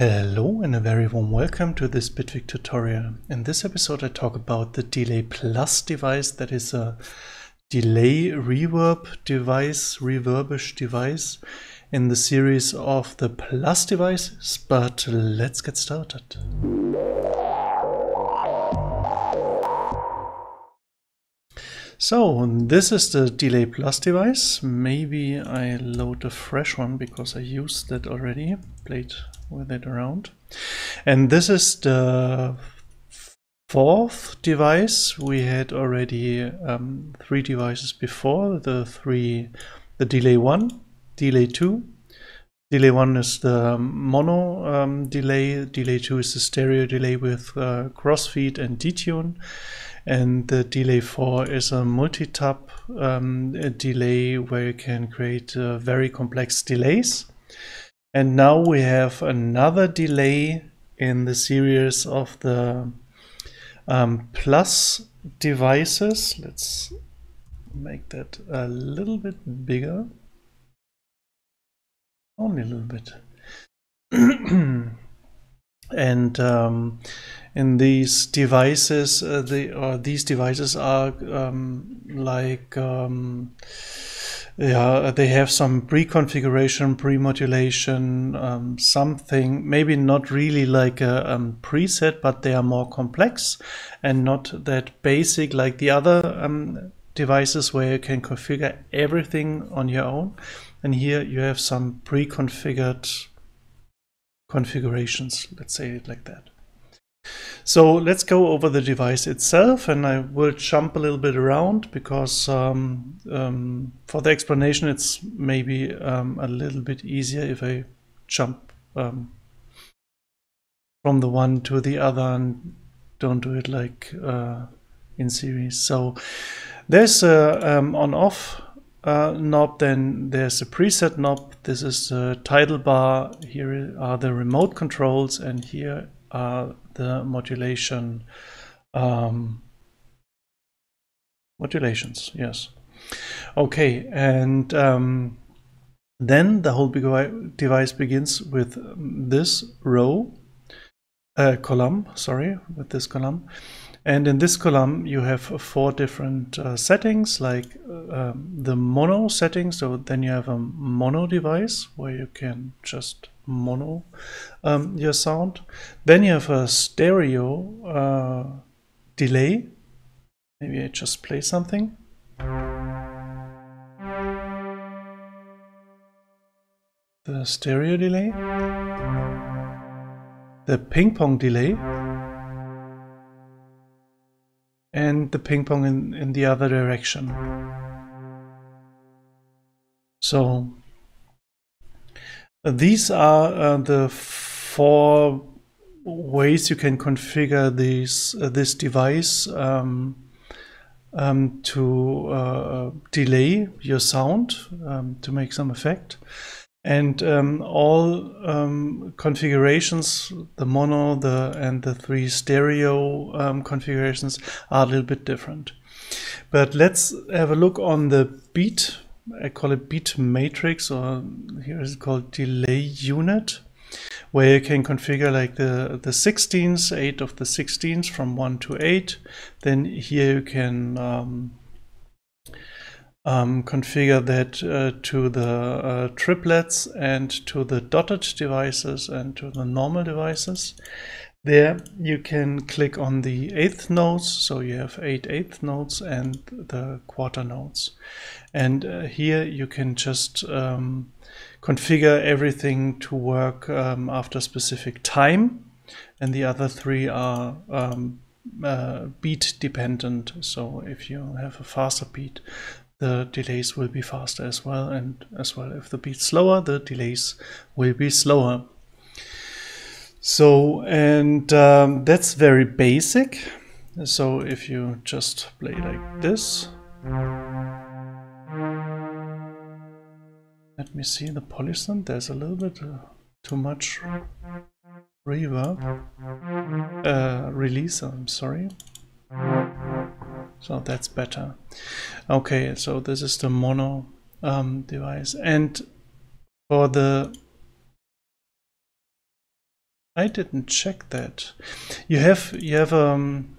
Hello and a very warm welcome to this Bitwig tutorial. In this episode I talk about the Delay Plus device that is a delay reverb device, reverbish device in the series of the Plus devices, but let's get started. So this is the Delay Plus device. Maybe I load a fresh one because I used that already, played with it around. And this is the fourth device. We had already um, three devices before, the three, the Delay 1, Delay 2, Delay 1 is the mono um, delay, Delay 2 is the stereo delay with uh, crossfeed and detune, and the Delay 4 is a multi-tap um, delay where you can create uh, very complex delays. And now we have another delay in the series of the um, plus devices. Let's make that a little bit bigger. Only a little bit. and um, in these devices, uh, the uh, these devices are um, like um, yeah, they have some pre-configuration, pre-modulation, um, something maybe not really like a um, preset, but they are more complex and not that basic like the other um, devices where you can configure everything on your own. And here you have some pre-configured configurations, let's say it like that. So let's go over the device itself and I will jump a little bit around because um, um, for the explanation it's maybe um, a little bit easier if I jump um, from the one to the other and don't do it like uh, in series. So there's a um, on off uh, knob, then there's a preset knob. This is the title bar. Here are the remote controls, and here are the modulation um, modulations. Yes. Okay, and um, then the whole big device begins with this row, uh, column. Sorry, with this column. And in this column, you have four different uh, settings, like uh, um, the mono setting. So then you have a mono device where you can just mono um, your sound. Then you have a stereo uh, delay. Maybe I just play something. The stereo delay. The ping pong delay and the ping pong in, in the other direction. So these are uh, the four ways you can configure this uh, this device um, um, to uh, delay your sound um, to make some effect. And um, all um, configurations, the mono, the and the three stereo um, configurations are a little bit different. But let's have a look on the beat. I call it beat matrix, or here is called delay unit, where you can configure like the the 16ths, eight of the 16ths from one to eight. Then here you can um, um, configure that uh, to the uh, triplets and to the dotted devices and to the normal devices. There you can click on the eighth notes, so you have eight eighth notes and the quarter notes. And uh, here you can just um, configure everything to work um, after specific time. And the other three are um, uh, beat dependent. So if you have a faster beat, the delays will be faster as well and as well if the beat's slower the delays will be slower so and um, that's very basic. So if you just play like this. Let me see the polysynth there's a little bit uh, too much reverb. Uh, release I'm sorry. So that's better. Okay, so this is the mono um, device. And for the I didn't check that. You have you have um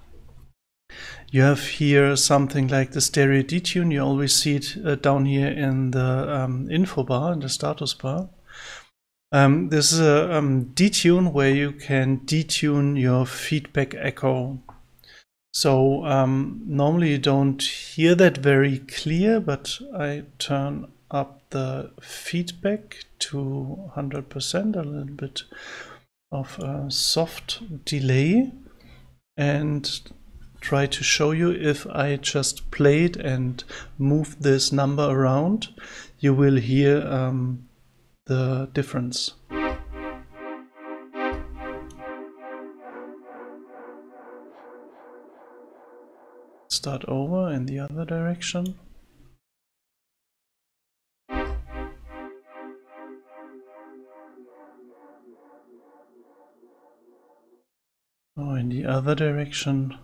you have here something like the stereo detune. You always see it uh, down here in the um, info bar, in the status bar. Um, this is a um, detune where you can detune your feedback echo. So um, normally you don't hear that very clear, but I turn up the feedback to 100%, a little bit of a soft delay and try to show you if I just play it and move this number around, you will hear um, the difference. Start over in the other direction. The other direction.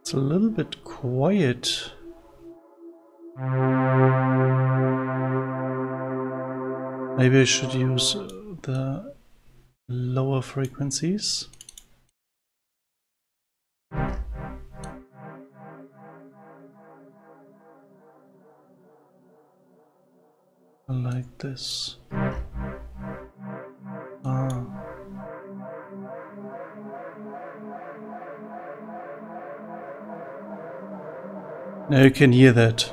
It's a little bit quiet. Maybe I should use the lower frequencies. like this. Now you can hear that.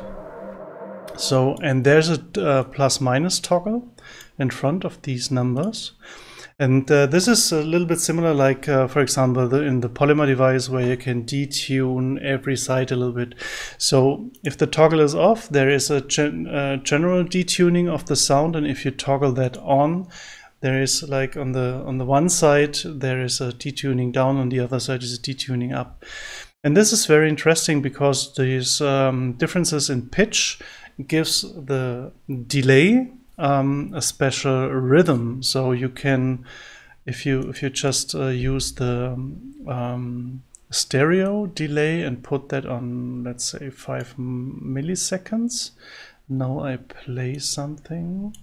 So, and there's a uh, plus minus toggle in front of these numbers. And uh, this is a little bit similar like, uh, for example, the, in the Polymer device where you can detune every side a little bit. So if the toggle is off, there is a gen uh, general detuning of the sound. And if you toggle that on, there is like on the on the one side, there is a detuning down, on the other side is a detuning up. And this is very interesting because these um, differences in pitch gives the delay um, a special rhythm. So you can, if you if you just uh, use the um, stereo delay and put that on, let's say five milliseconds. Now I play something.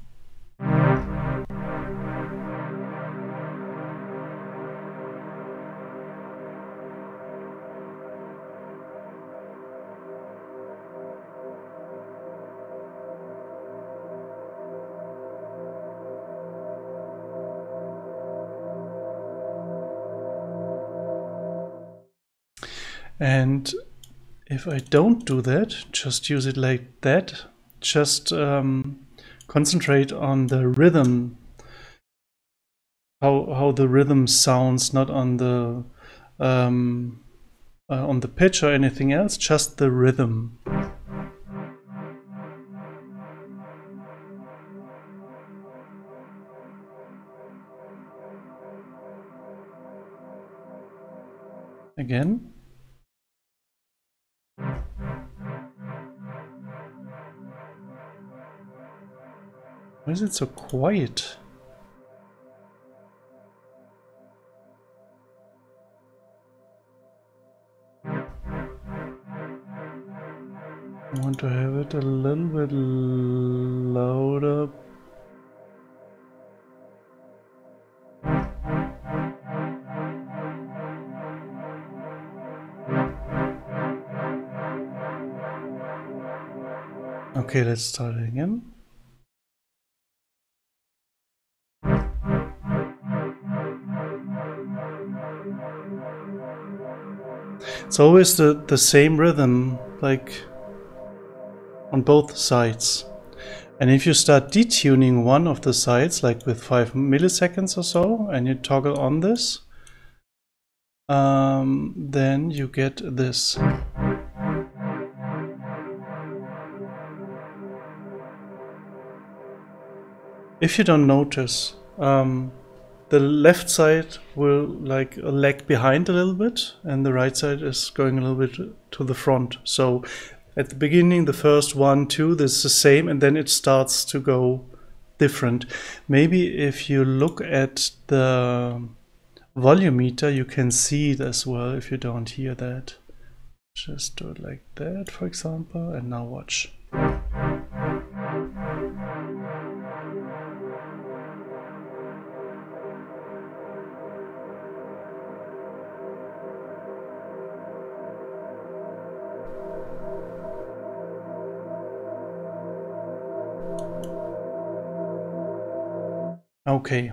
And if I don't do that, just use it like that, just um, concentrate on the rhythm, how, how the rhythm sounds, not on the um, uh, on the pitch or anything else, just the rhythm. Again. Why is it so quiet? I want to have it a little bit louder. Okay, let's start again. It's always the, the same rhythm, like on both sides. And if you start detuning one of the sides, like with 5 milliseconds or so, and you toggle on this, um, then you get this. If you don't notice, um, the left side will like lag behind a little bit and the right side is going a little bit to the front. So at the beginning, the first one, two, this is the same and then it starts to go different. Maybe if you look at the volume meter, you can see it as well if you don't hear that. Just do it like that, for example, and now watch. Okay,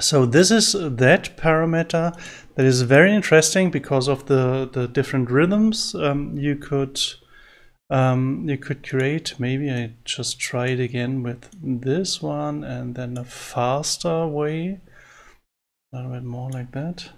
so this is that parameter that is very interesting because of the, the different rhythms um, you could um, you could create. Maybe I just try it again with this one and then a faster way, a little bit more like that.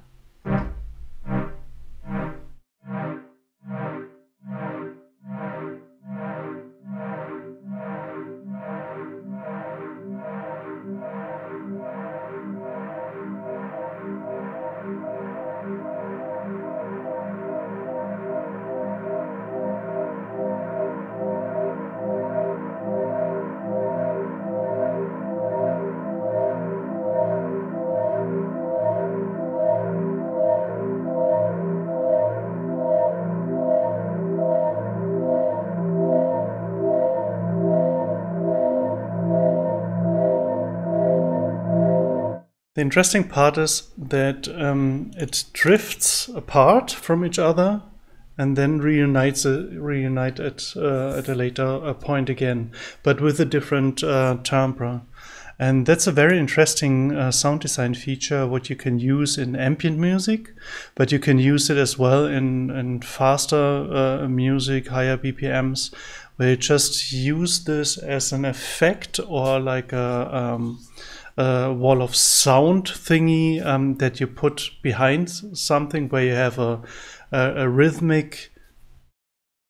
Interesting part is that um, it drifts apart from each other and then reunites it, reunite it uh, at a later uh, point again, but with a different uh, timbre. And that's a very interesting uh, sound design feature, what you can use in ambient music, but you can use it as well in, in faster uh, music, higher BPMs, where you just use this as an effect or like a um, uh, wall of sound thingy um, that you put behind something where you have a, a, a rhythmic,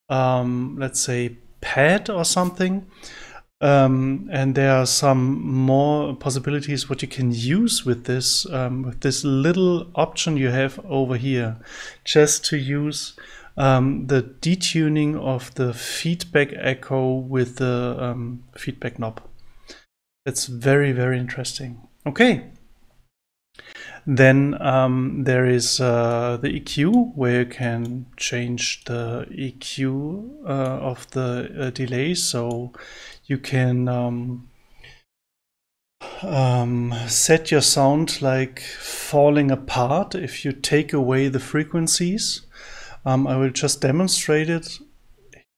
um, let's say, pad or something. Um, and there are some more possibilities what you can use with this um, with this little option you have over here just to use um, the detuning of the feedback echo with the um, feedback knob. That's very, very interesting. Okay. Then um, there is uh, the EQ where you can change the EQ uh, of the uh, delay. So you can um, um, set your sound like falling apart if you take away the frequencies. Um, I will just demonstrate it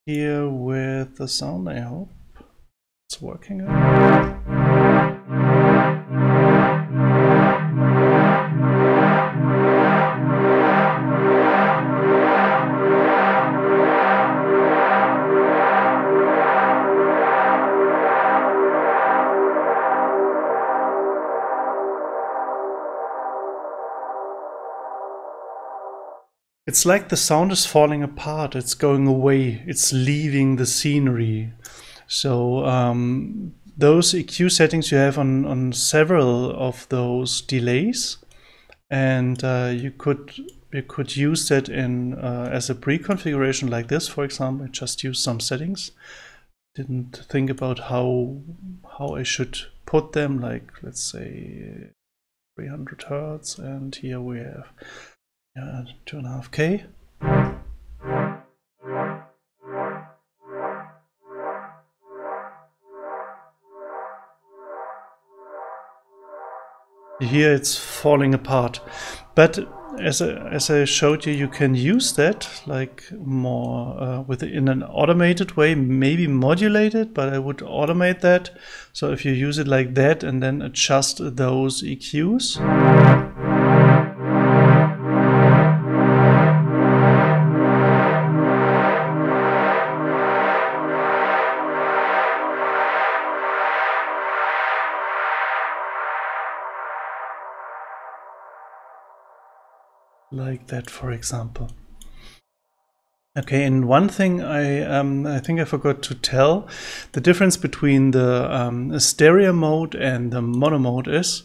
here with the sound, I hope it's working. It's like the sound is falling apart. It's going away. It's leaving the scenery. So um, those EQ settings you have on, on several of those delays, and uh, you could you could use that in uh, as a pre-configuration like this, for example. I just use some settings. Didn't think about how how I should put them. Like let's say 300 hertz, and here we have two and a half K. Here it's falling apart, but as I, as I showed you, you can use that like more uh, with in an automated way, maybe modulate it, but I would automate that. So if you use it like that and then adjust those EQs. Like that, for example. Okay, and one thing I um, I think I forgot to tell, the difference between the um, stereo mode and the mono mode is,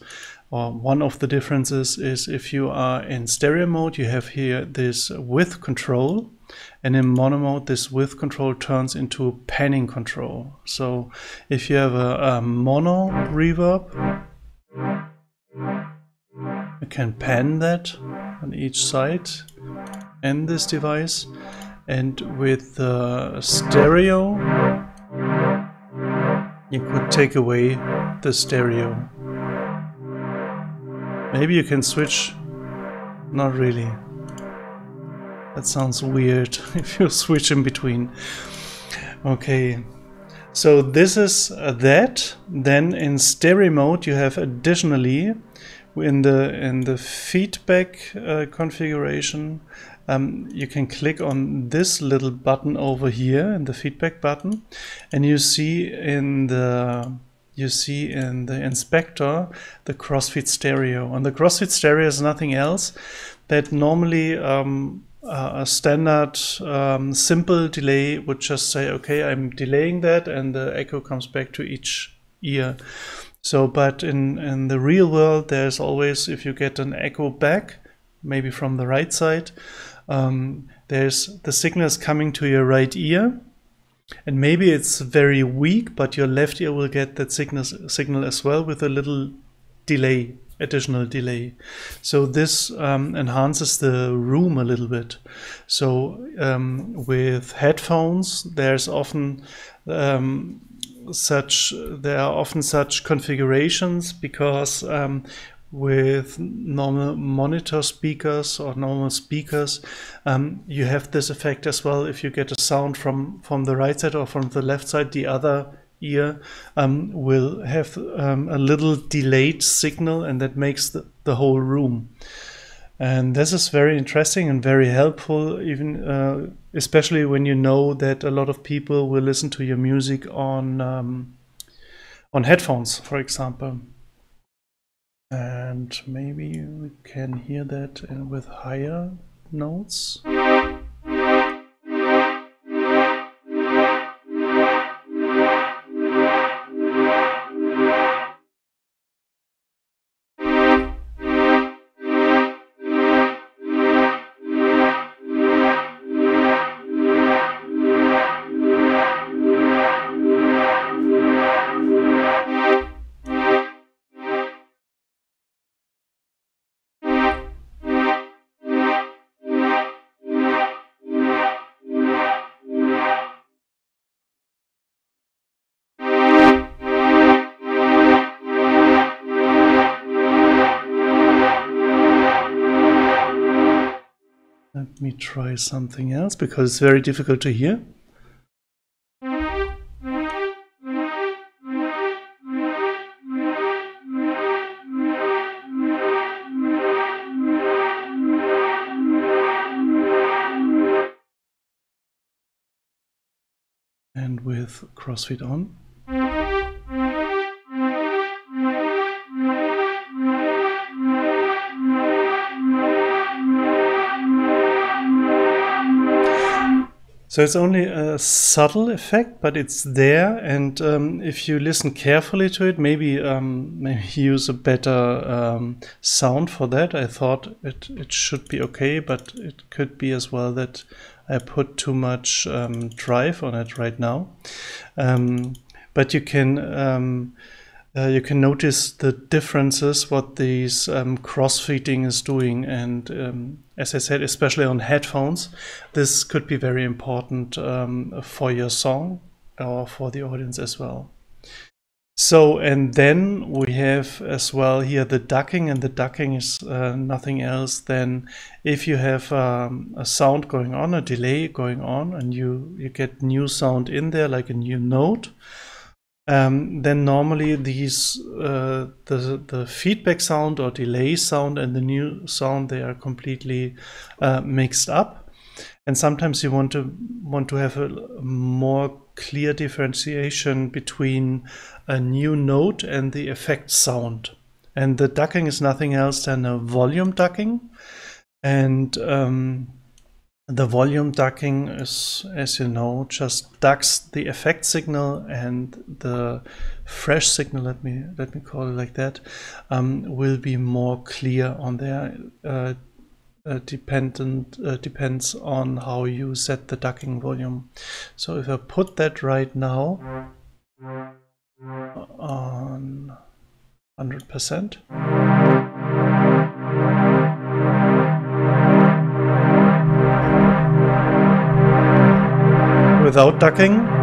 or one of the differences is if you are in stereo mode, you have here this width control, and in mono mode, this width control turns into panning control. So if you have a, a mono reverb, you can pan that on each side and this device and with the stereo you could take away the stereo. Maybe you can switch. Not really. That sounds weird if you switch in between. Okay. So this is that. Then in stereo mode, you have additionally in the in the feedback uh, configuration, um, you can click on this little button over here in the feedback button, and you see in the you see in the inspector the crossfeed stereo. And the crossfeed stereo is nothing else that normally um, uh, a standard um, simple delay would just say, okay, I'm delaying that, and the echo comes back to each ear. So, but in, in the real world, there's always, if you get an echo back, maybe from the right side, um, there's the signal is coming to your right ear. And maybe it's very weak, but your left ear will get that signal, signal as well with a little delay, additional delay. So this um, enhances the room a little bit. So um, with headphones, there's often um, such there are often such configurations because um, with normal monitor speakers or normal speakers um, you have this effect as well. If you get a sound from from the right side or from the left side the other ear um, will have um, a little delayed signal and that makes the, the whole room and this is very interesting and very helpful, even uh, especially when you know that a lot of people will listen to your music on um, on headphones, for example. And maybe we can hear that with higher notes. Try something else because it's very difficult to hear. And with crossfeed on. So it's only a subtle effect, but it's there. And um, if you listen carefully to it, maybe um, maybe use a better um, sound for that. I thought it it should be okay, but it could be as well that I put too much um, drive on it right now. Um, but you can um, uh, you can notice the differences what these um, crossfeeding is doing and um, as i said especially on headphones. This could be very important um, for your song or for the audience as well. So and then we have as well here the ducking and the ducking is uh, nothing else than if you have um, a sound going on a delay going on and you you get new sound in there like a new note um, then normally these uh, the the feedback sound or delay sound and the new sound they are completely uh, mixed up. And sometimes you want to want to have a more clear differentiation between a new note and the effect sound. And the ducking is nothing else than a volume ducking. And um, the volume ducking is, as you know, just ducks the effect signal and the fresh signal, let me let me call it like that, um, will be more clear on there. Uh, uh, dependent uh, depends on how you set the ducking volume. So if I put that right now on 100%. Without ducking.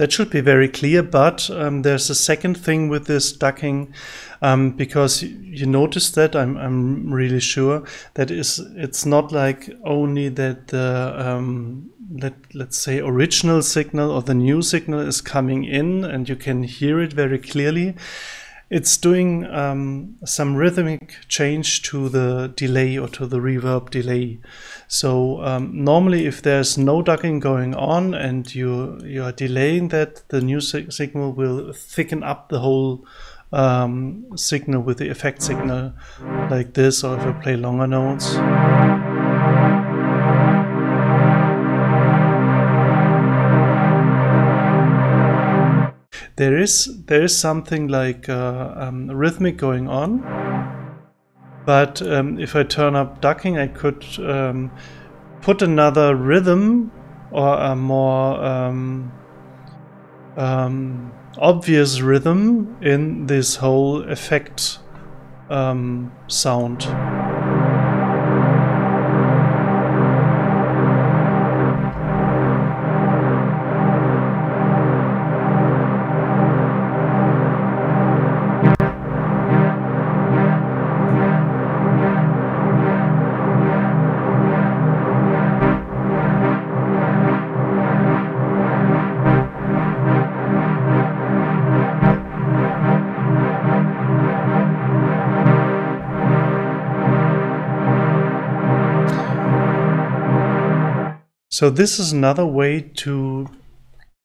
That should be very clear, but um, there's a second thing with this ducking, um, because you notice that I'm, I'm really sure that is it's not like only that the um, let let's say original signal or the new signal is coming in and you can hear it very clearly it's doing um, some rhythmic change to the delay or to the reverb delay. So um, normally if there's no ducking going on and you, you are delaying that, the new signal will thicken up the whole um, signal with the effect signal like this or if I play longer notes. There is there is something like uh, um, rhythmic going on, but um, if I turn up ducking, I could um, put another rhythm or a more um, um, obvious rhythm in this whole effect um, sound. So this is another way to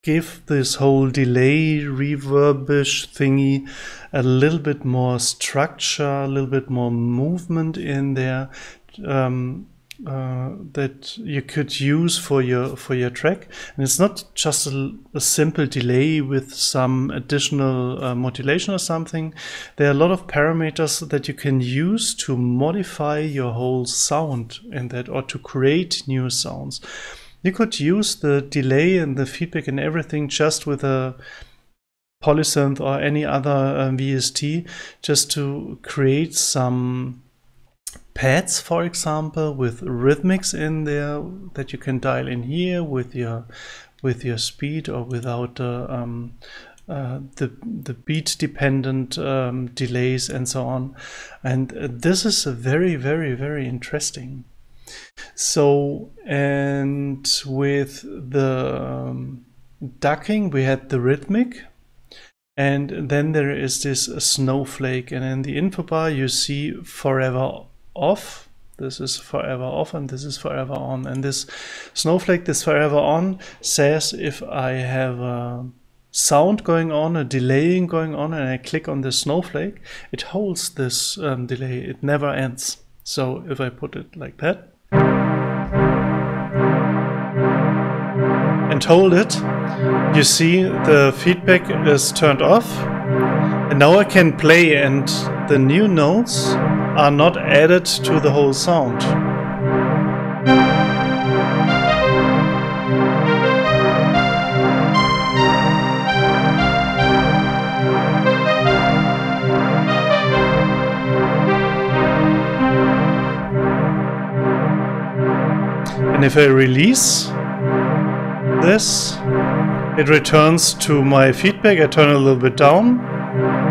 give this whole delay reverbish thingy a little bit more structure, a little bit more movement in there. Um, uh, that you could use for your for your track and it's not just a, a simple delay with some additional uh, modulation or something there are a lot of parameters that you can use to modify your whole sound in that or to create new sounds you could use the delay and the feedback and everything just with a polysynth or any other um, VST just to create some pads for example with rhythmics in there that you can dial in here with your with your speed or without uh, um, uh, the the beat dependent um, delays and so on. And uh, this is a very very very interesting so, and with the um, ducking, we had the rhythmic, and then there is this snowflake, and in the info bar you see forever off. This is forever off, and this is forever on. And this snowflake, this forever on, says if I have a sound going on, a delaying going on, and I click on the snowflake, it holds this um, delay. It never ends. So if I put it like that, and hold it, you see the feedback is turned off. And now I can play and the new notes are not added to the whole sound. And if I release this, it returns to my feedback. I turn it a little bit down.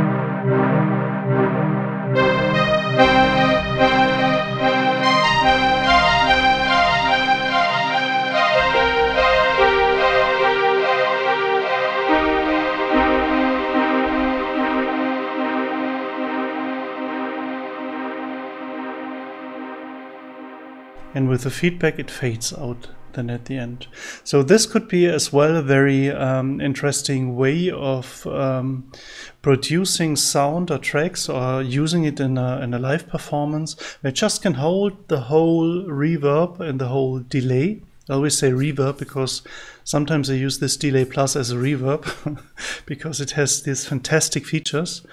And with the feedback it fades out then at the end. So this could be as well a very um, interesting way of um, producing sound or tracks or using it in a, in a live performance where just can hold the whole reverb and the whole delay. I always say reverb because sometimes I use this delay plus as a reverb because it has these fantastic features.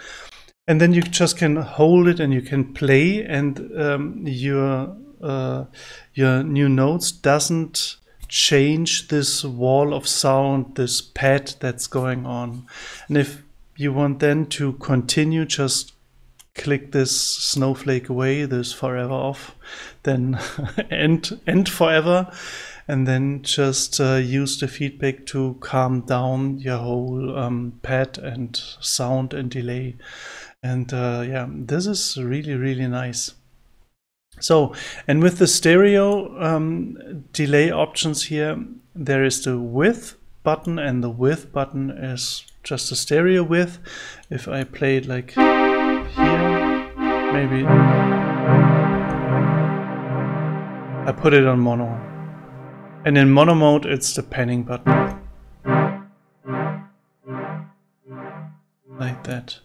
And then you just can hold it and you can play and um, your uh, your new notes doesn't change this wall of sound, this pad that's going on. And if you want then to continue just click this snowflake away, this forever off, then end, end forever, and then just uh, use the feedback to calm down your whole um, pad and sound and delay. And uh, yeah, this is really, really nice. So, and with the stereo um, delay options here, there is the width button and the width button is just a stereo width. If I play it like here, maybe I put it on mono. And in mono mode, it's the panning button. Like that.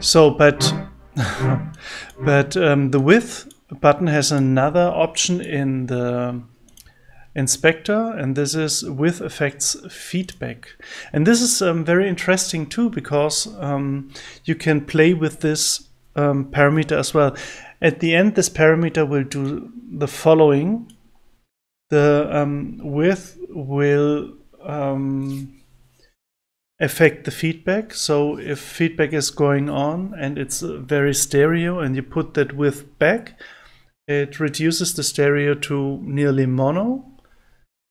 So, but but um, the width button has another option in the inspector and this is with effects feedback. And this is um, very interesting too because um, you can play with this um, parameter as well. At the end this parameter will do the following. The um, width will um, affect the feedback. So if feedback is going on and it's very stereo and you put that width back it reduces the stereo to nearly mono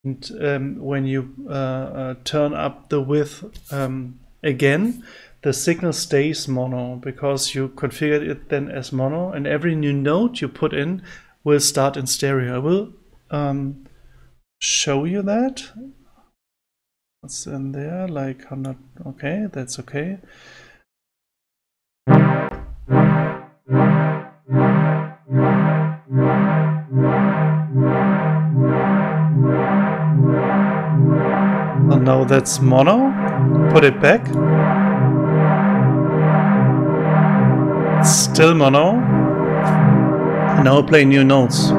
and um, when you uh, uh, turn up the width um, again, the signal stays mono because you configured it then as mono and every new note you put in will start in stereo. I will um, show you that. What's in there? Like I'm not okay, that's okay. That's mono. Put it back. Still mono. now play new notes.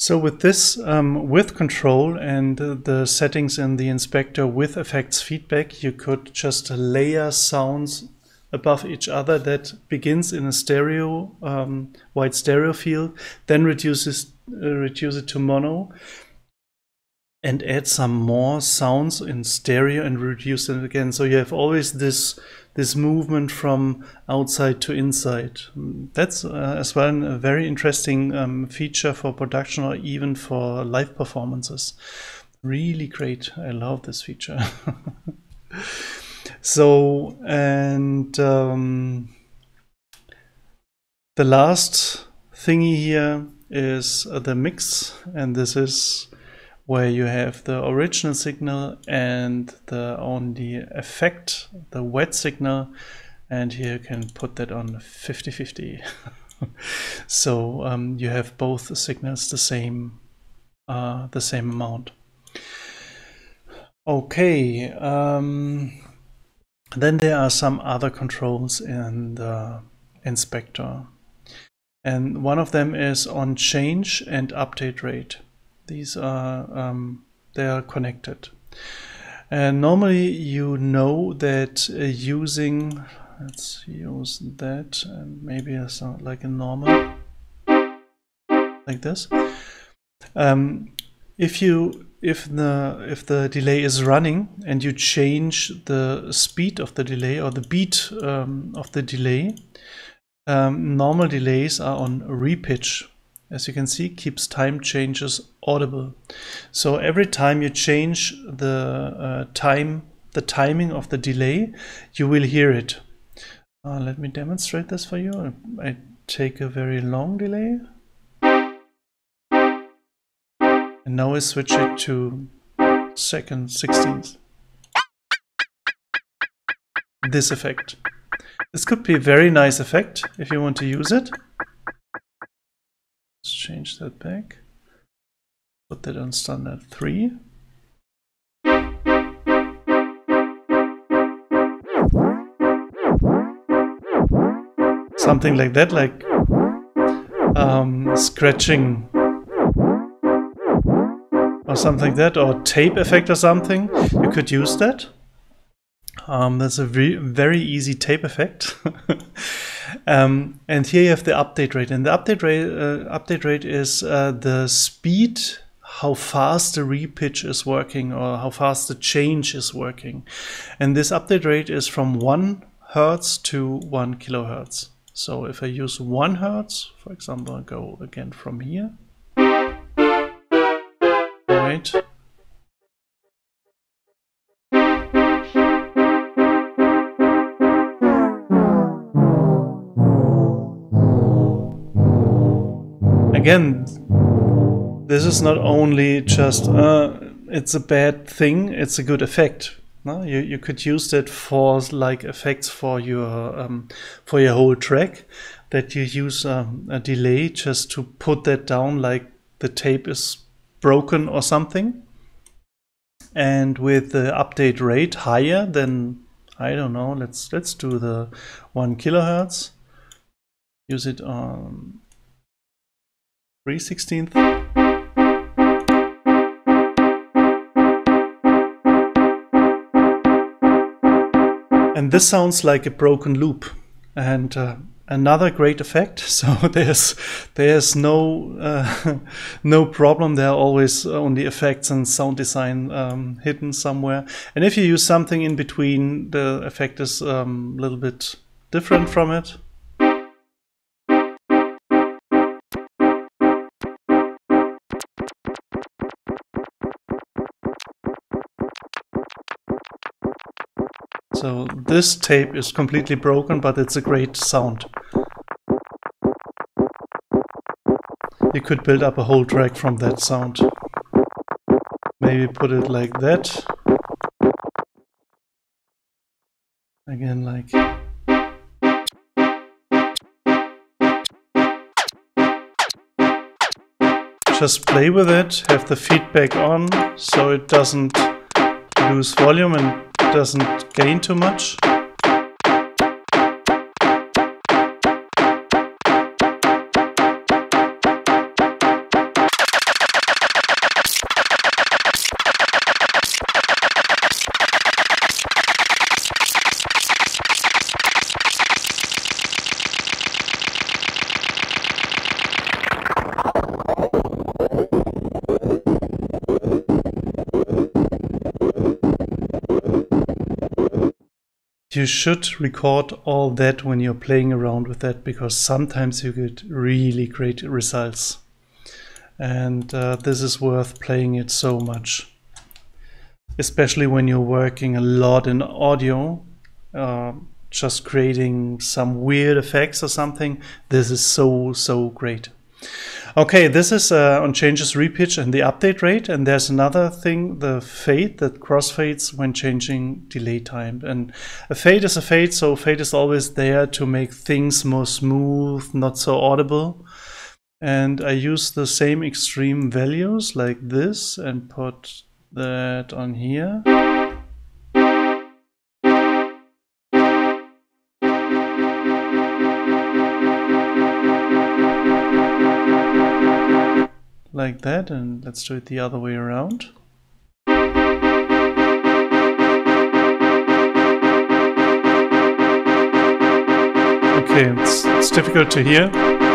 So with this um, width control and the settings in the inspector with effects feedback, you could just layer sounds above each other that begins in a stereo, um, white stereo field, then reduces uh, reduce it to mono, and add some more sounds in stereo and reduce it again. So you have always this this movement from outside to inside. That's uh, as well a very interesting um, feature for production or even for live performances. Really great. I love this feature. so, and um, the last thingy here is uh, the mix, and this is where you have the original signal and the only effect, the wet signal, and here you can put that on 50-50. so um, you have both signals the same, uh, the same amount. Okay, um, then there are some other controls in the inspector. And one of them is on change and update rate. These are um, they are connected. And normally you know that uh, using let's use that and maybe a sound like a normal like this. Um, if you if the if the delay is running and you change the speed of the delay or the beat um, of the delay, um, normal delays are on repitch as you can see, keeps time changes audible. So every time you change the uh, time, the timing of the delay, you will hear it. Uh, let me demonstrate this for you. I take a very long delay. And now I switch it to second sixteenth. This effect. This could be a very nice effect if you want to use it. Change that back. Put that on standard 3. Something like that, like um, scratching or something like that, or tape effect or something. You could use that. Um, that's a very easy tape effect. um, and here you have the update rate, and the update rate uh, update rate is uh, the speed, how fast the repitch is working, or how fast the change is working. And this update rate is from one hertz to one kilohertz. So if I use one hertz, for example, I go again from here. Right. Again, this is not only just uh, it's a bad thing; it's a good effect. No? You you could use that for like effects for your um, for your whole track. That you use um, a delay just to put that down, like the tape is broken or something. And with the update rate higher than I don't know, let's let's do the one kilohertz. Use it on 3 16th. And this sounds like a broken loop. And uh, another great effect. So there's there's no uh, no problem. There are always only effects and sound design um, hidden somewhere. And if you use something in between, the effect is um, a little bit different from it. So this tape is completely broken, but it's a great sound. You could build up a whole track from that sound. Maybe put it like that. Again, like... Just play with it, have the feedback on, so it doesn't lose volume and doesn't gain too much. You should record all that when you're playing around with that because sometimes you get really great results. And uh, this is worth playing it so much. Especially when you're working a lot in audio, uh, just creating some weird effects or something. This is so, so great. Okay, this is uh, on changes repitch and the update rate. And there's another thing, the fade that crossfades when changing delay time. And a fade is a fade, so fade is always there to make things more smooth, not so audible. And I use the same extreme values like this and put that on here. Like that and let's do it the other way around. Okay, it's, it's difficult to hear.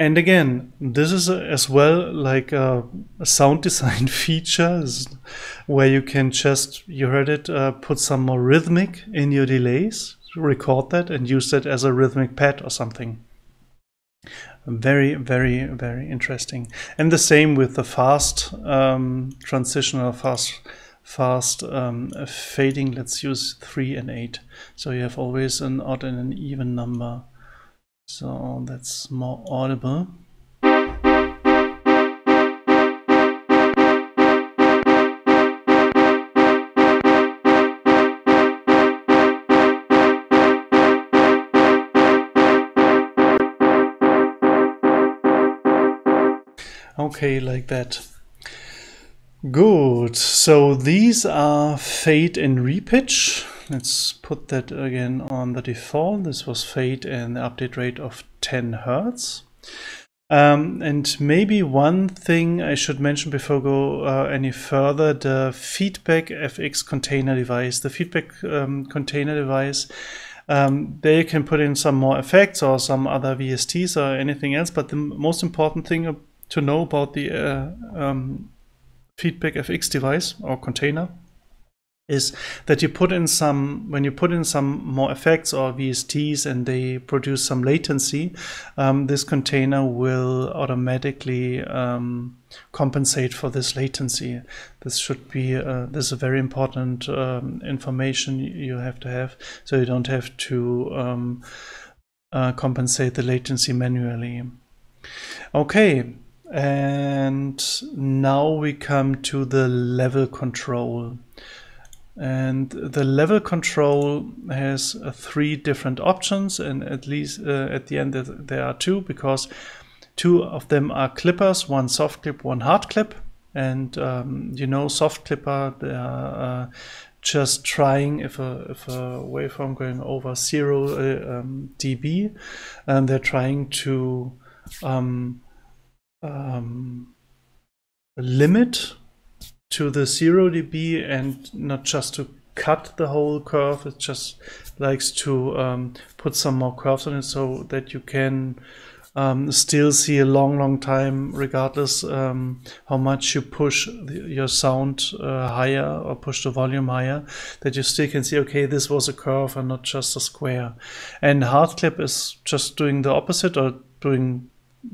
And again, this is as well like a, sound design feature where you can just, you heard it, uh, put some more rhythmic in your delays, record that and use that as a rhythmic pad or something. very, very, very interesting. And the same with the fast um, transitional fast fast um, fading. Let's use three and eight. So you have always an odd and an even number. So that's more audible. Okay, like that. Good. So these are fade and repitch. Let's put that again on the default. This was fade and the update rate of 10 hertz. Um, and maybe one thing I should mention before go uh, any further, the feedback FX container device. The feedback um, container device, um, they can put in some more effects or some other VSTs or anything else. But the most important thing to know about the uh, um, feedback FX device or container is that you put in some when you put in some more effects or VSTs and they produce some latency, um, this container will automatically um, compensate for this latency. This should be uh, this is a very important um, information you have to have, so you don't have to um, uh, compensate the latency manually. Okay, and now we come to the level control. And the level control has uh, three different options, and at least uh, at the end there are two because two of them are clippers, one soft clip, one hard clip. And um, you know, soft clipper, they are uh, just trying if a if a waveform going over zero uh, um, dB, and they're trying to um, um, limit to the 0 dB and not just to cut the whole curve. It just likes to um, put some more curves on it so that you can um, still see a long, long time, regardless um, how much you push the, your sound uh, higher or push the volume higher, that you still can see, okay, this was a curve and not just a square. And hard clip is just doing the opposite or doing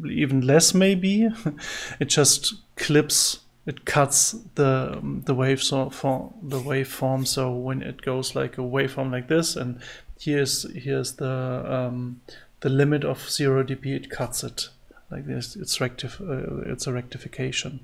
even less maybe. it just clips, it cuts the the wave so for the waveform. So when it goes like a waveform like this, and here's here's the um, the limit of zero dB, it cuts it like this. It's rectif uh, it's a rectification.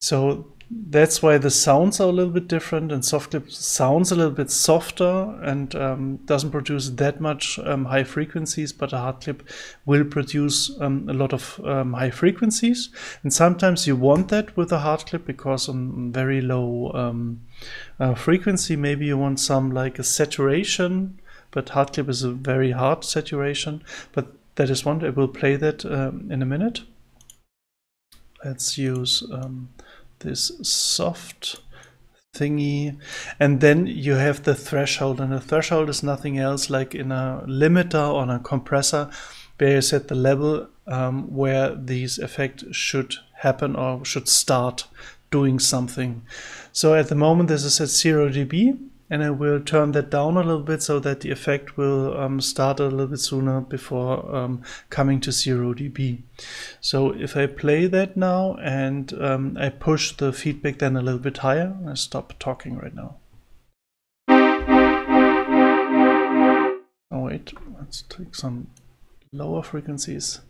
So that's why the sounds are a little bit different and softclip sounds a little bit softer and um, doesn't produce that much um, high frequencies but a hard clip will produce um, a lot of um, high frequencies. And sometimes you want that with a hard clip because on very low um, uh, frequency maybe you want some like a saturation but hard clip is a very hard saturation. But that is one I will play that um, in a minute. Let's use this soft thingy and then you have the threshold and the threshold is nothing else like in a limiter or a compressor where you set the level um, where these effects should happen or should start doing something. So at the moment this is at 0 dB and I will turn that down a little bit so that the effect will um, start a little bit sooner before um, coming to 0 dB. So if I play that now and um, I push the feedback then a little bit higher, I stop talking right now. Oh wait, let's take some lower frequencies.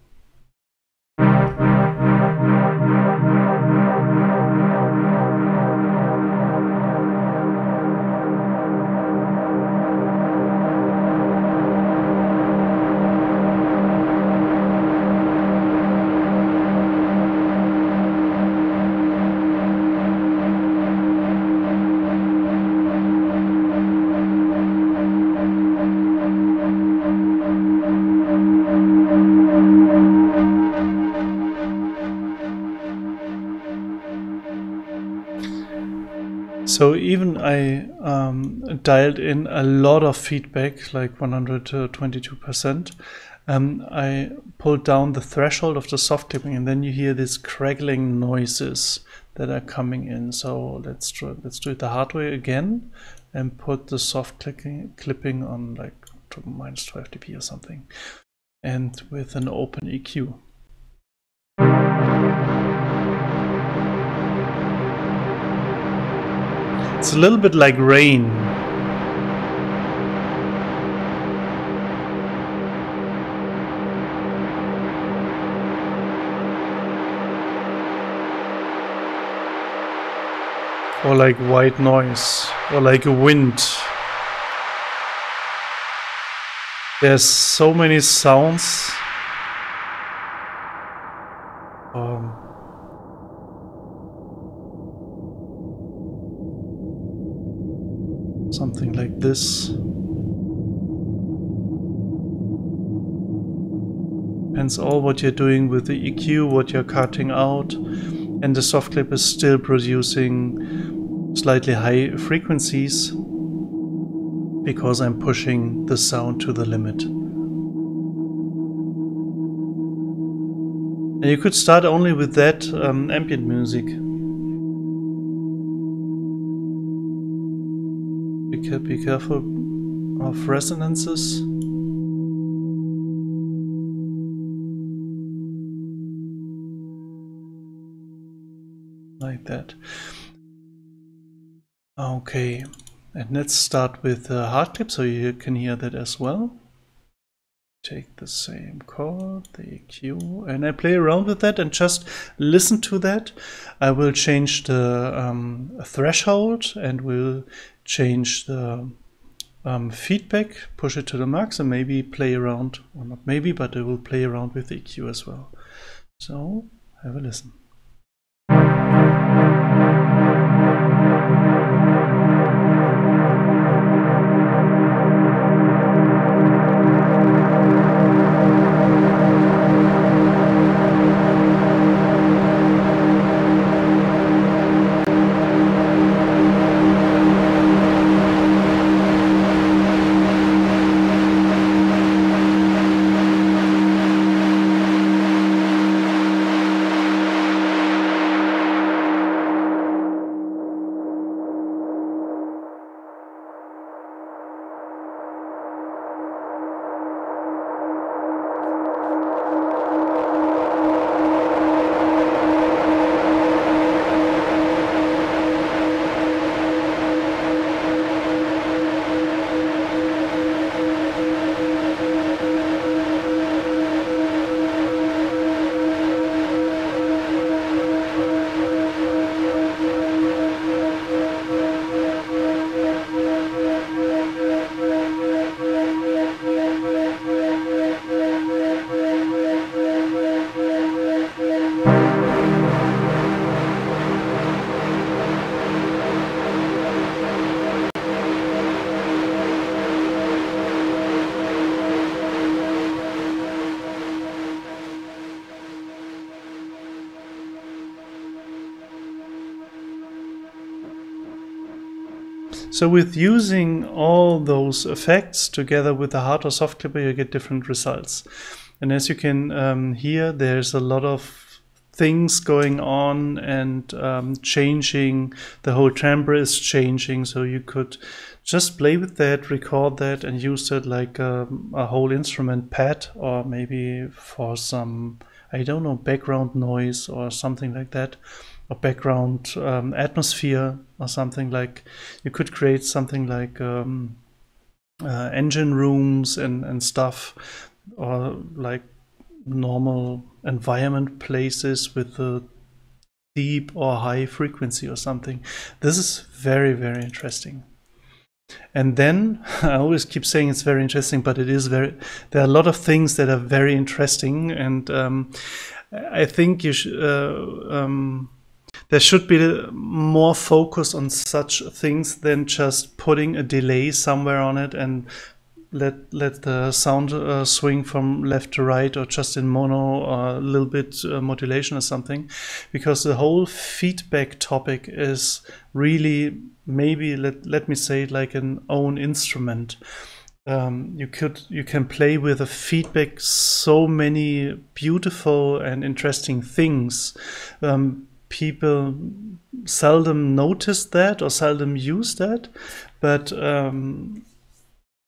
So even I um, dialed in a lot of feedback, like 122%. Um, I pulled down the threshold of the soft clipping, and then you hear these crackling noises that are coming in. So let's try, let's do it the hard way again, and put the soft clicking, clipping on like minus 12 dB or something, and with an open EQ. It's a little bit like rain. Or like white noise, or like a wind. There's so many sounds. Um, something like this. Depends all what you're doing with the EQ, what you're cutting out, and the soft clip is still producing slightly high frequencies because I'm pushing the sound to the limit. And you could start only with that um, ambient music. Be, be careful of resonances. Like that. Okay, and let's start with a hard clip so you can hear that as well. Take the same chord, the EQ, and I play around with that and just listen to that. I will change the um, threshold and will change the um, feedback, push it to the max, and maybe play around, or not maybe, but I will play around with the EQ as well. So have a listen. So with using all those effects together with the hard or soft clipper, you get different results. And as you can um, hear, there's a lot of things going on and um, changing. The whole timbre is changing. So you could just play with that, record that, and use it like a, um, a whole instrument pad or maybe for some, I don't know, background noise or something like that a background um, atmosphere or something like you could create something like um, uh, engine rooms and, and stuff or like normal environment places with a deep or high frequency or something this is very very interesting and then I always keep saying it's very interesting, but it is very. There are a lot of things that are very interesting, and um, I think you should. Uh, um, there should be more focus on such things than just putting a delay somewhere on it and let let the sound uh, swing from left to right or just in mono or a little bit uh, modulation or something. Because the whole feedback topic is really maybe let let me say it like an own instrument. Um, you could you can play with a feedback so many beautiful and interesting things. Um, people seldom notice that or seldom use that, but um,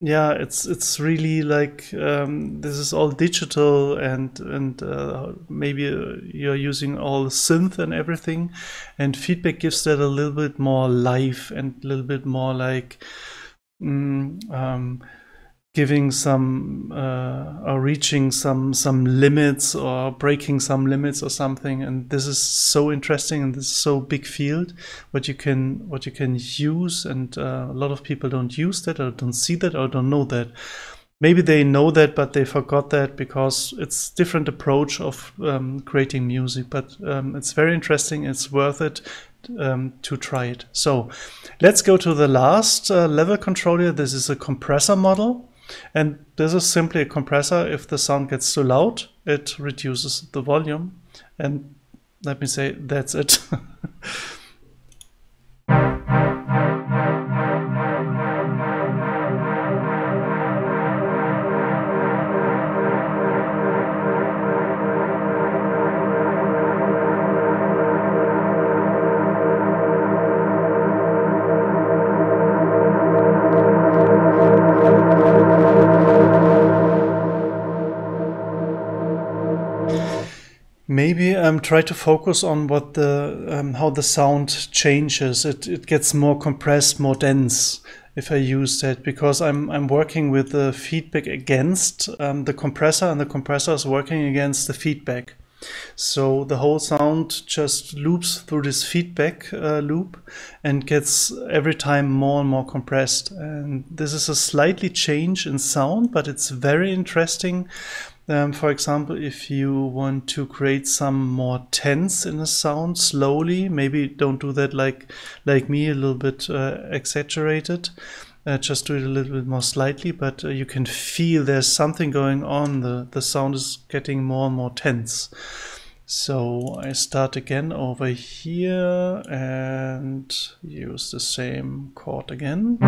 yeah, it's it's really like um, this is all digital and and uh, maybe uh, you're using all synth and everything, and feedback gives that a little bit more life and a little bit more like. Mm, um, giving some uh, or reaching some some limits or breaking some limits or something. And this is so interesting and this is so big field what you can what you can use. And uh, a lot of people don't use that or don't see that or don't know that. Maybe they know that but they forgot that because it's different approach of um, creating music. But um, it's very interesting. It's worth it um, to try it. So let's go to the last uh, level controller. This is a compressor model and this is simply a compressor. If the sound gets too loud, it reduces the volume. And let me say, that's it. try to focus on what the um, how the sound changes. It it gets more compressed, more dense if I use that because I'm I'm working with the feedback against um, the compressor and the compressor is working against the feedback. So the whole sound just loops through this feedback uh, loop and gets every time more and more compressed. And this is a slightly change in sound, but it's very interesting um, for example, if you want to create some more tense in a sound slowly, maybe don't do that like like me, a little bit uh, exaggerated. Uh, just do it a little bit more slightly, but uh, you can feel there's something going on. The the sound is getting more and more tense. So I start again over here and use the same chord again.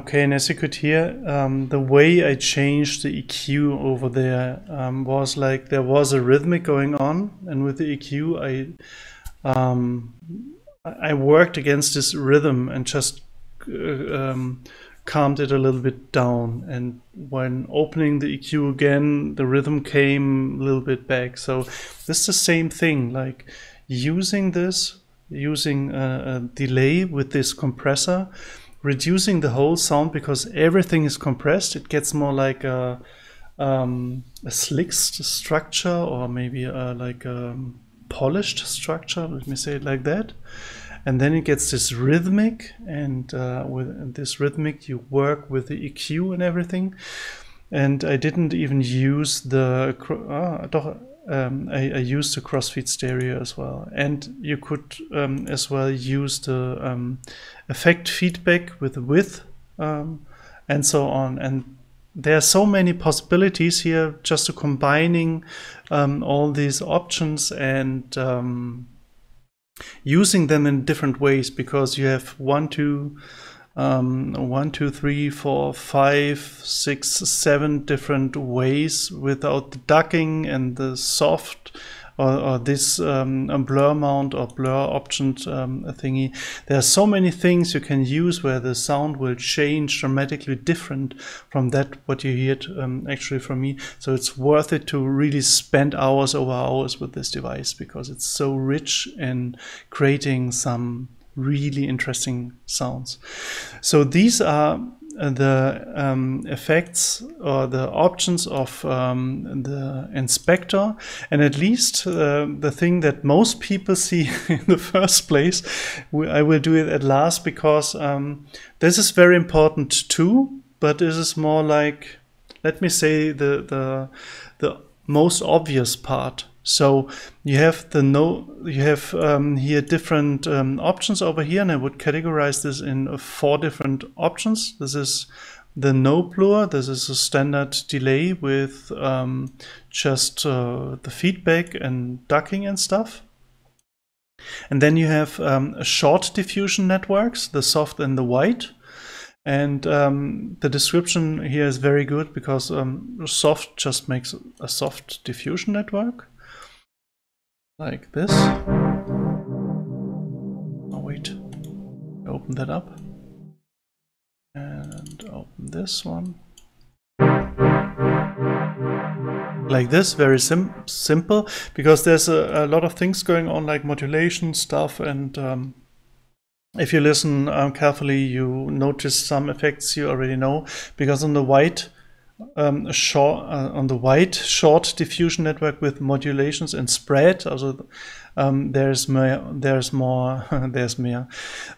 Okay, and as you could hear, um, the way I changed the EQ over there um, was like there was a rhythmic going on, and with the EQ, I um, I worked against this rhythm and just uh, um, calmed it a little bit down. And when opening the EQ again, the rhythm came a little bit back. So this is the same thing, like using this, using a, a delay with this compressor reducing the whole sound because everything is compressed. It gets more like a, um, a slick structure or maybe a, like a polished structure. Let me say it like that. And then it gets this rhythmic, and uh, with this rhythmic, you work with the EQ and everything. And I didn't even use the. Ah, um, I, I, the crossfeed stereo as well. And you could um, as well use the um, effect feedback with width um, and so on. And there are so many possibilities here just to combining um, all these options and um, using them in different ways because you have one, two, um, one, two, three, four, five, six, seven different ways without the ducking and the soft or, or this um, blur mount or blur option um, thingy. There are so many things you can use where the sound will change dramatically different from that what you heard um, actually from me. So it's worth it to really spend hours over hours with this device because it's so rich in creating some really interesting sounds. So these are the um, effects or the options of um, the inspector and at least uh, the thing that most people see in the first place I will do it at last because um, this is very important too but this is more like let me say the the the most obvious part so you have the no, you have um, here different um, options over here, and I would categorize this in uh, four different options. This is the no blur. This is a standard delay with um, just uh, the feedback and ducking and stuff. And then you have um, short diffusion networks, the soft and the wide. And um, the description here is very good because um, soft just makes a soft diffusion network like this. Oh wait, open that up and open this one. Like this, very sim simple, because there's a, a, lot of things going on like modulation stuff and um, if you listen um, carefully, you notice some effects you already know, because on the wide um, short, uh, on the wide short diffusion network with modulations and spread. Also, um, there's more, there's more, there's more,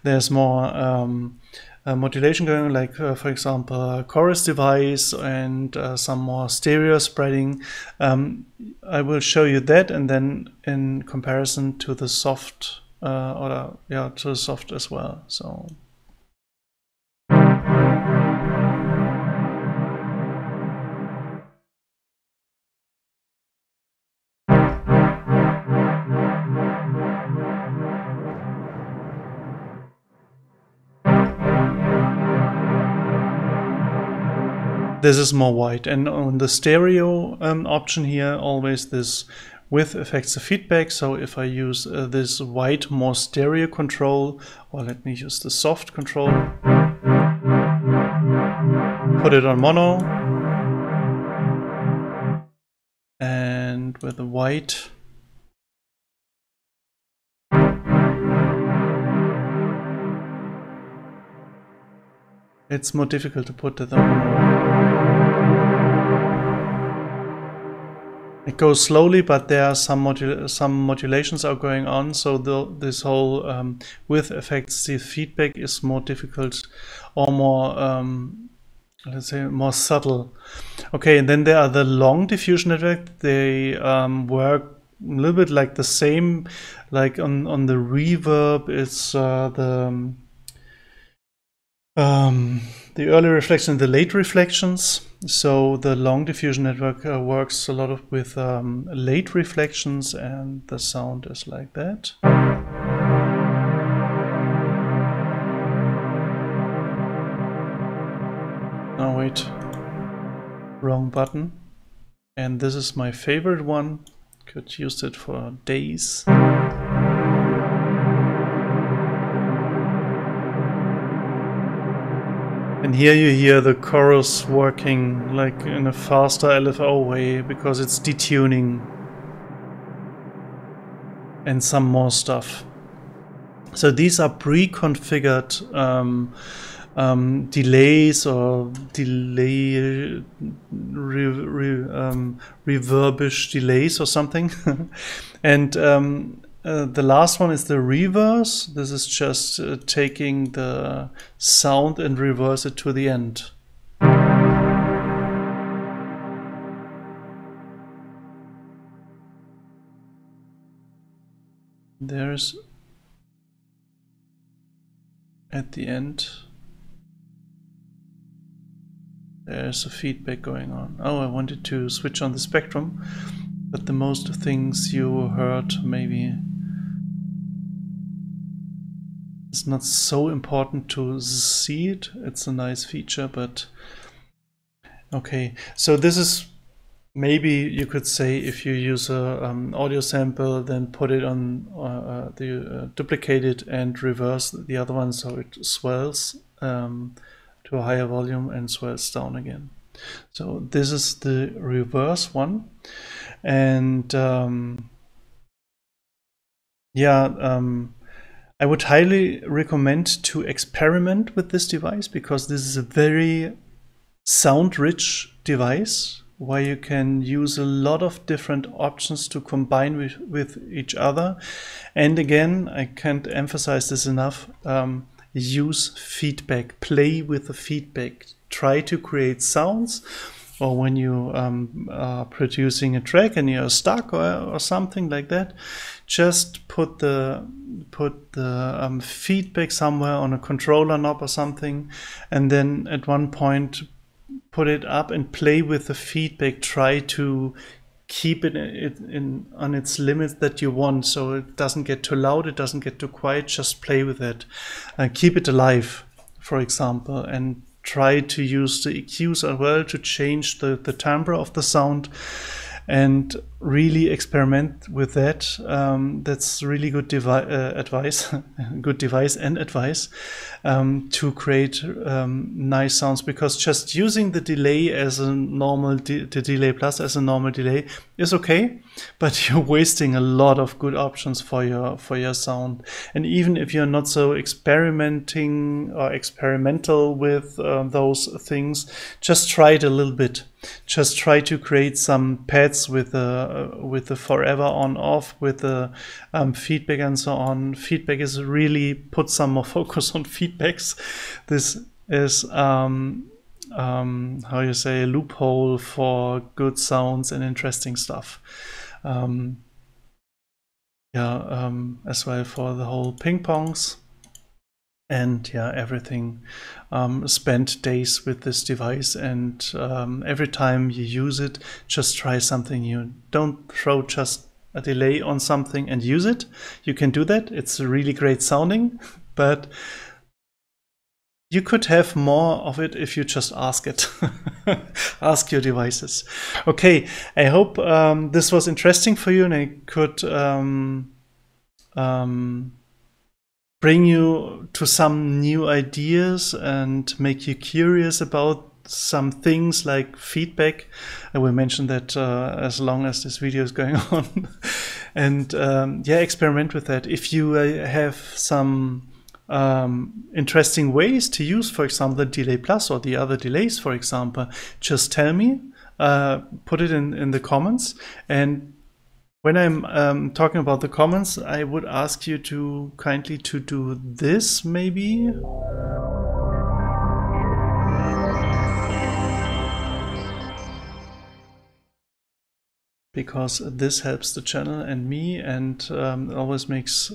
there's more um, uh, modulation going, like uh, for example, chorus device and uh, some more stereo spreading. Um, I will show you that, and then in comparison to the soft, uh, or yeah, to the soft as well. So. This is more wide. And on the stereo um, option here, always this width affects the feedback. So if I use uh, this wide more stereo control, or let me use the soft control, put it on mono, and with the wide, it's more difficult to put it on It goes slowly, but there are some modul some modulations are going on, so the, this whole um, width affects the feedback is more difficult or more um, let's say more subtle. Okay, and then there are the long diffusion network. They um, work a little bit like the same, like on on the reverb. It's uh, the um, the early reflection, the late reflections. So the long diffusion network uh, works a lot of with um, late reflections and the sound is like that. Oh wait, wrong button. And this is my favorite one. Could use it for days. And here you hear the chorus working like in a faster LFO way because it's detuning and some more stuff. So these are pre-configured um, um, delays or delay re, re, um, reverbish delays or something. and um, uh, the last one is the reverse. This is just uh, taking the sound and reverse it to the end. There's at the end there's a feedback going on. Oh, I wanted to switch on the spectrum, but the most things you heard maybe not so important to see it. It's a nice feature, but okay. So this is maybe you could say if you use a um, audio sample then put it on uh, uh, the uh, duplicate it and reverse the other one so it swells um, to a higher volume and swells down again so this is the reverse one and um, yeah um, I would highly recommend to experiment with this device because this is a very sound rich device where you can use a lot of different options to combine with, with each other. And again, I can't emphasize this enough. Um, use feedback, play with the feedback, try to create sounds. Or when you um, are producing a track and you're stuck or, or something like that, just put the put the um, feedback somewhere on a controller knob or something, and then at one point put it up and play with the feedback. Try to keep it in, in, on its limits that you want so it doesn't get too loud it doesn't get too quiet just play with it uh, keep it alive for example and try to use the EQs as well to change the, the timbre of the sound and really experiment with that. Um, that's really good devi- uh, advice, good device and advice um, to create um, nice sounds because just using the delay as a normal, de- the delay plus as a normal delay is okay, but you're wasting a lot of good options for your for your sound. And even if you're not so experimenting or experimental with uh, those things, just try it a little bit just try to create some pads with the uh, with the forever on off with the um, feedback and so on. Feedback is really put some more focus on feedbacks. This is um, um, how you say a loophole for good sounds and interesting stuff. Um, yeah, um, as well for the whole ping pongs and yeah everything um, spend days with this device and um, every time you use it just try something new. Don't throw just a delay on something and use it. You can do that. It's a really great sounding but you could have more of it if you just ask it. Ask your devices. Okay i hope um, this was interesting for you and i could um, um, bring you to some new ideas and make you curious about some things like feedback. I will mention that uh, as long as this video is going on. and um, yeah, experiment with that. If you uh, have some um, interesting ways to use, for example, the Delay Plus or the other delays, for example, just tell me. Uh, put it in, in the comments and when I'm um, talking about the comments, I would ask you to kindly to do this maybe. Because this helps the channel and me and um, always makes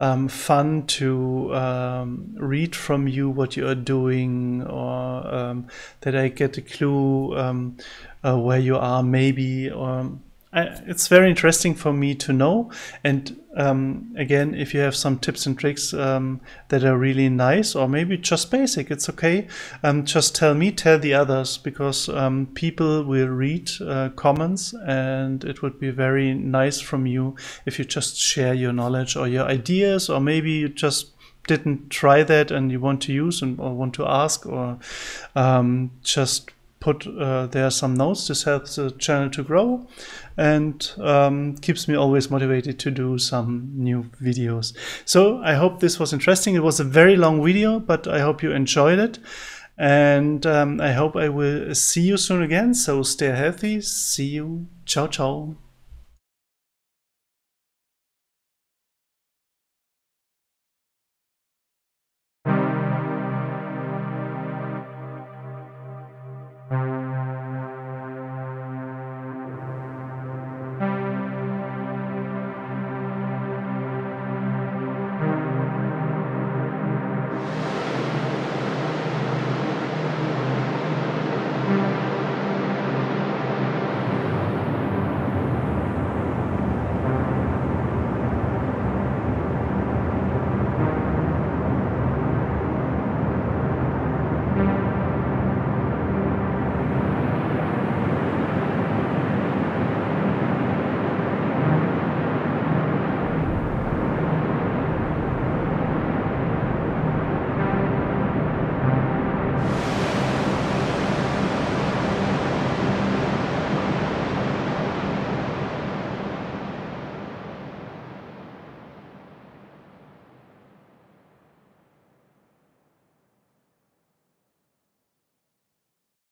um, fun to um, read from you what you are doing or um, that I get a clue um, uh, where you are maybe or I, it's very interesting for me to know. And um, again, if you have some tips and tricks um, that are really nice, or maybe just basic, it's okay. Um, just tell me, tell the others, because um, people will read uh, comments, and it would be very nice from you if you just share your knowledge or your ideas, or maybe you just didn't try that and you want to use and or want to ask, or um, just put uh, there some notes. This helps the channel to grow and um, keeps me always motivated to do some new videos. So I hope this was interesting. It was a very long video, but I hope you enjoyed it. And um, I hope I will see you soon again. So stay healthy. See you. Ciao, ciao.